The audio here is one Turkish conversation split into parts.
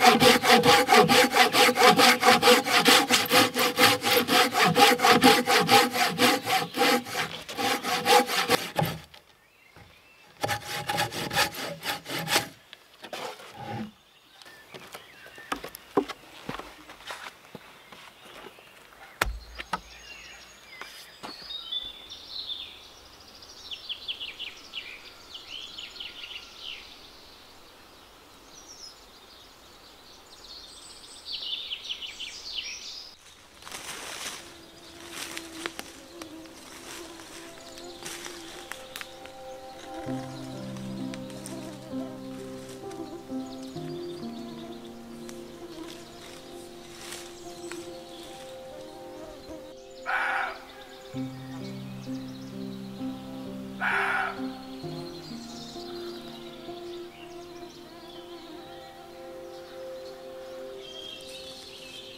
Thank you.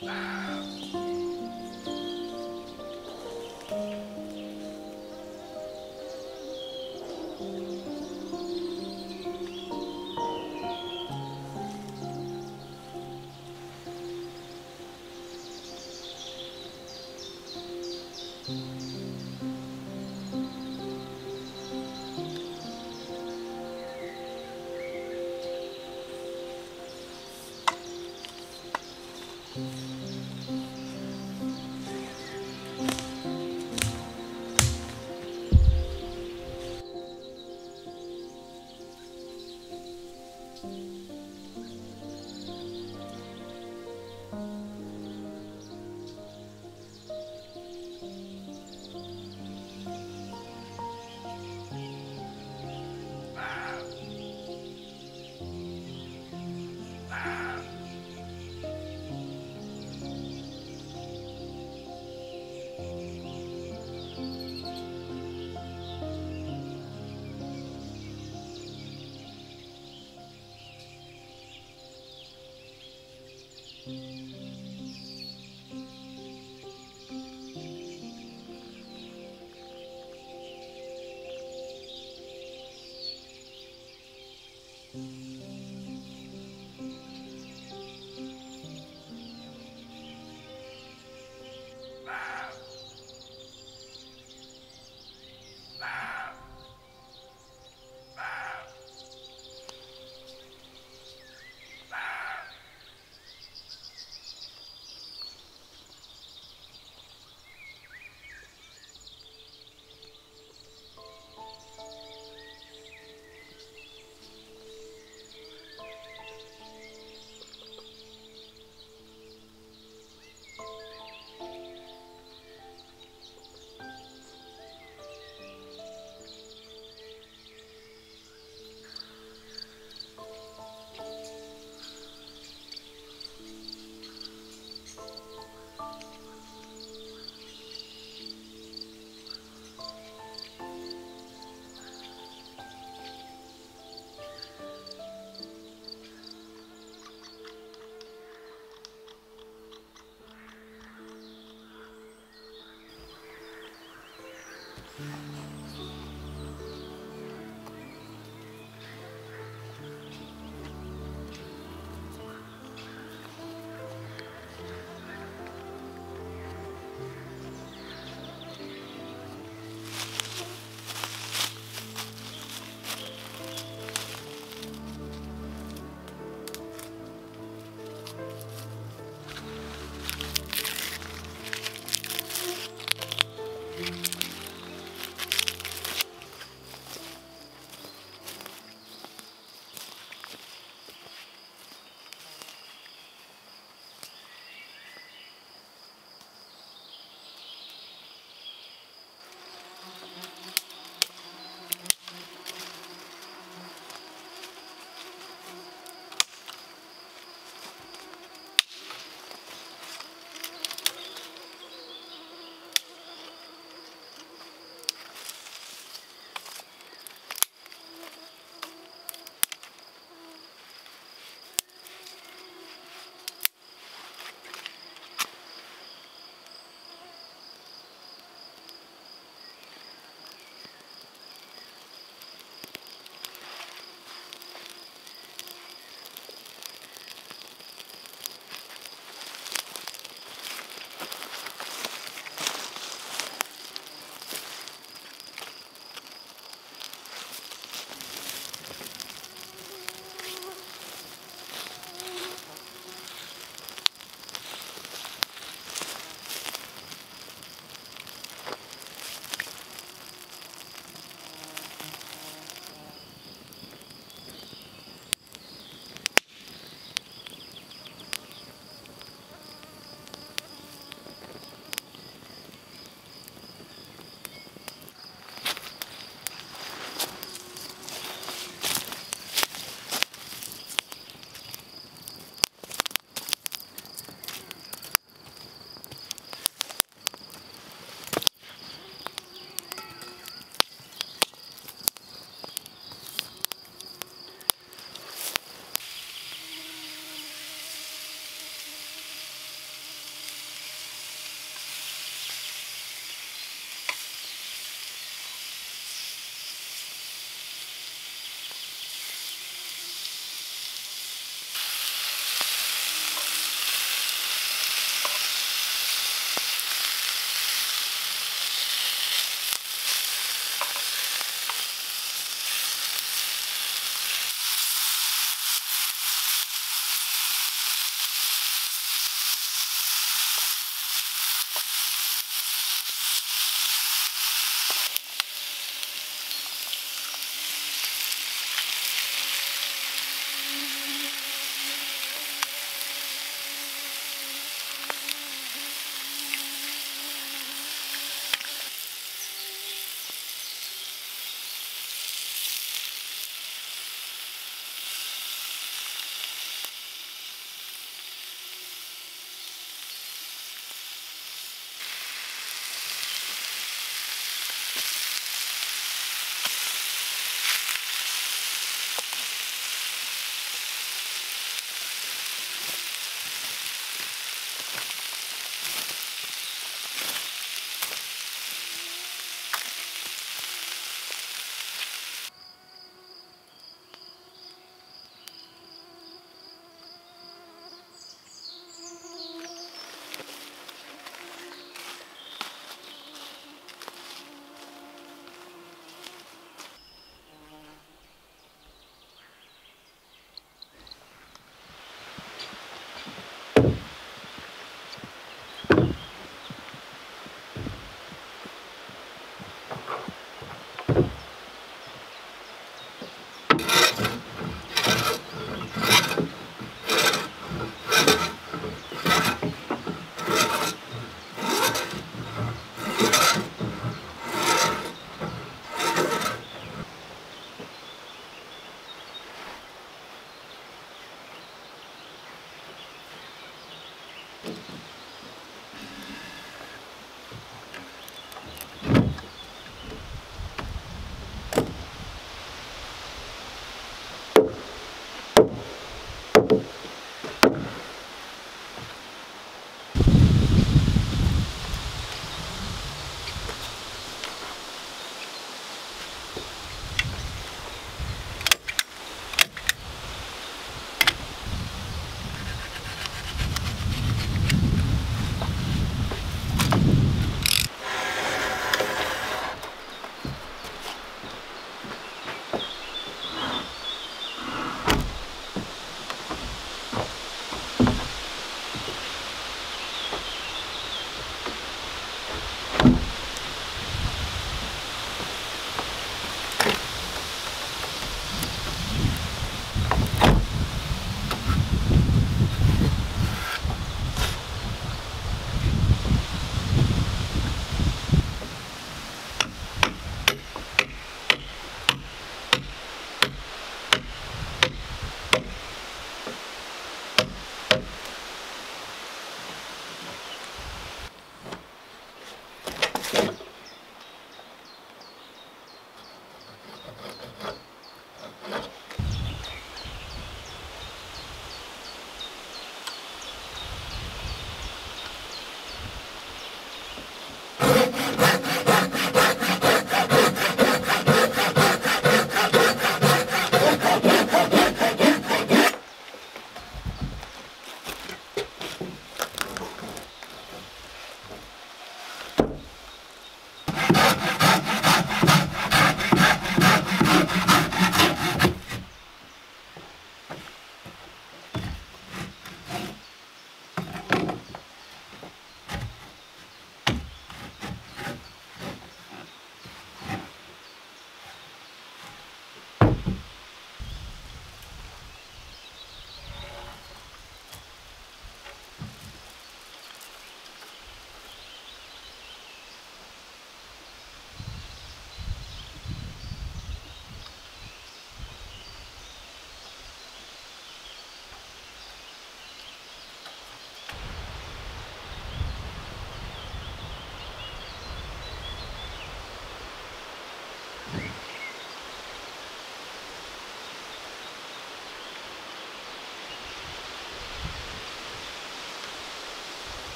Wow.